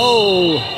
Oh,